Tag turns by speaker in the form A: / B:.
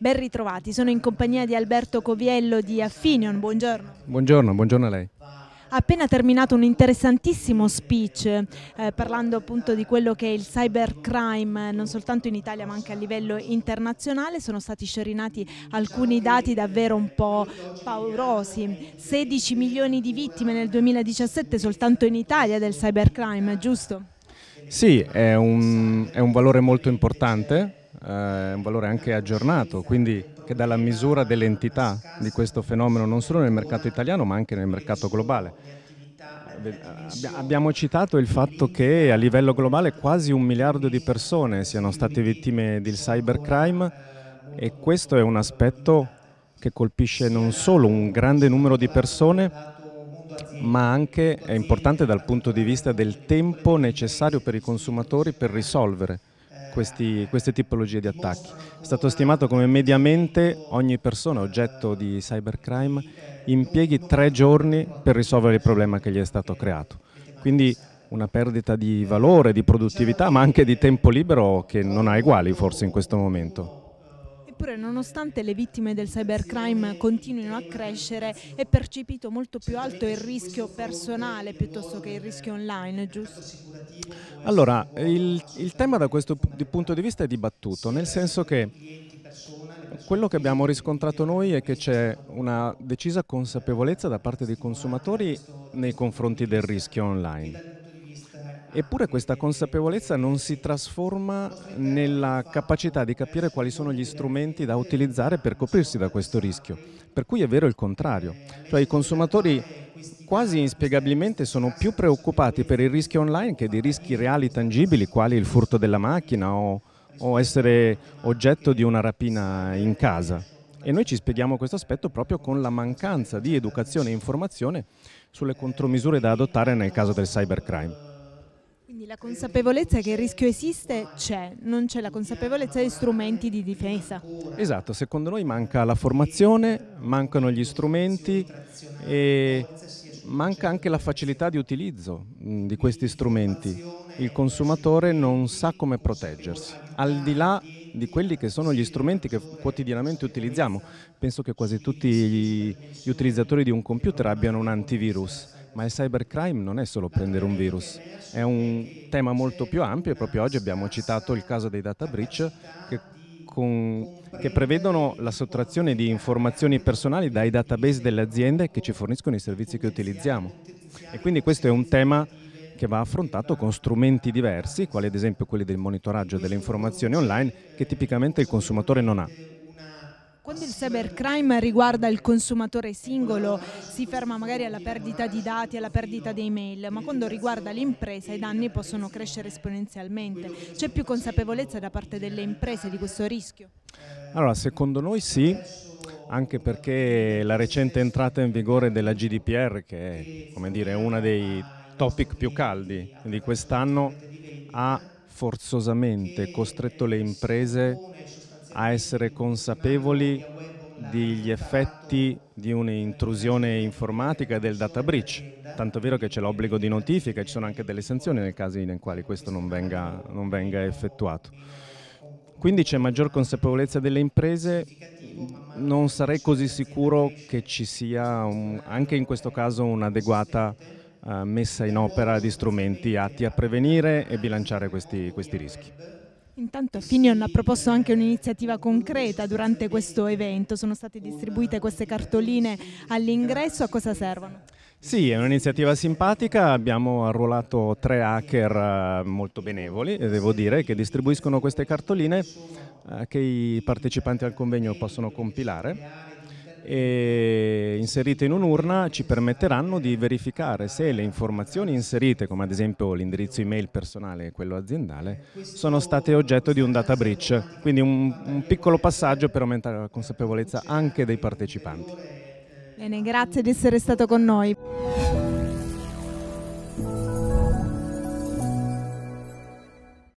A: Ben ritrovati, sono in compagnia di Alberto Coviello di Affinion, buongiorno.
B: Buongiorno, buongiorno a lei.
A: Ha appena terminato un interessantissimo speech eh, parlando appunto di quello che è il cybercrime non soltanto in Italia ma anche a livello internazionale. Sono stati sciorinati alcuni dati davvero un po' paurosi. 16 milioni di vittime nel 2017 soltanto in Italia del cybercrime, giusto?
B: Sì, è un, è un valore molto importante eh, un valore anche aggiornato, quindi che dà la misura dell'entità di questo fenomeno non solo nel mercato italiano ma anche nel mercato globale. Abbiamo citato il fatto che a livello globale quasi un miliardo di persone siano state vittime del cybercrime e questo è un aspetto che colpisce non solo un grande numero di persone ma anche è importante dal punto di vista del tempo necessario per i consumatori per risolvere questi, queste tipologie di attacchi. È stato stimato come mediamente ogni persona oggetto di cybercrime impieghi tre giorni per risolvere il problema che gli è stato creato. Quindi una perdita di valore, di produttività, ma anche di tempo libero che non ha uguali forse in questo momento.
A: Eppure nonostante le vittime del cybercrime continuino a crescere è percepito molto più alto il rischio personale piuttosto che il rischio online, giusto?
B: Allora, il, il tema da questo punto di vista è dibattuto, nel senso che quello che abbiamo riscontrato noi è che c'è una decisa consapevolezza da parte dei consumatori nei confronti del rischio online. Eppure questa consapevolezza non si trasforma nella capacità di capire quali sono gli strumenti da utilizzare per coprirsi da questo rischio. Per cui è vero il contrario, cioè i consumatori quasi inspiegabilmente sono più preoccupati per il rischio online che di rischi reali tangibili quali il furto della macchina o, o essere oggetto di una rapina in casa. E noi ci spieghiamo questo aspetto proprio con la mancanza di educazione e informazione sulle contromisure da adottare nel caso del cybercrime.
A: Quindi la consapevolezza che il rischio esiste c'è, non c'è la consapevolezza dei strumenti di difesa.
B: Esatto, secondo noi manca la formazione, mancano gli strumenti e manca anche la facilità di utilizzo di questi strumenti. Il consumatore non sa come proteggersi, al di là di quelli che sono gli strumenti che quotidianamente utilizziamo. Penso che quasi tutti gli, gli utilizzatori di un computer abbiano un antivirus ma il cybercrime non è solo prendere un virus, è un tema molto più ampio e proprio oggi abbiamo citato il caso dei data breach che, con, che prevedono la sottrazione di informazioni personali dai database delle aziende che ci forniscono i servizi che utilizziamo. E quindi questo è un tema che va affrontato con strumenti diversi, quali ad esempio quelli del monitoraggio delle informazioni online, che tipicamente il consumatore non ha.
A: Quando il cybercrime riguarda il consumatore singolo si ferma magari alla perdita di dati, alla perdita dei mail, ma quando riguarda l'impresa i danni possono crescere esponenzialmente. C'è più consapevolezza da parte delle imprese di questo rischio?
B: Allora, secondo noi sì, anche perché la recente entrata in vigore della GDPR, che è dire, uno dei topic più caldi di quest'anno, ha forzosamente costretto le imprese a essere consapevoli degli effetti di un'intrusione informatica del data breach. Tanto è vero che c'è l'obbligo di notifica ci sono anche delle sanzioni nel caso in cui questo non venga, non venga effettuato. Quindi c'è maggior consapevolezza delle imprese, non sarei così sicuro che ci sia un, anche in questo caso un'adeguata uh, messa in opera di strumenti atti a prevenire e bilanciare questi, questi rischi.
A: Intanto Finion ha proposto anche un'iniziativa concreta durante questo evento, sono state distribuite queste cartoline all'ingresso, a cosa servono?
B: Sì, è un'iniziativa simpatica, abbiamo arruolato tre hacker eh, molto benevoli, devo dire, che distribuiscono queste cartoline eh, che i partecipanti al convegno possono compilare e inserite in un'urna ci permetteranno di verificare se le informazioni inserite, come ad esempio l'indirizzo email personale e quello aziendale, sono state oggetto di un data breach, quindi un, un piccolo passaggio per aumentare la consapevolezza anche dei partecipanti.
A: Bene, grazie di essere stato con noi.